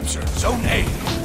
Captured Zone A.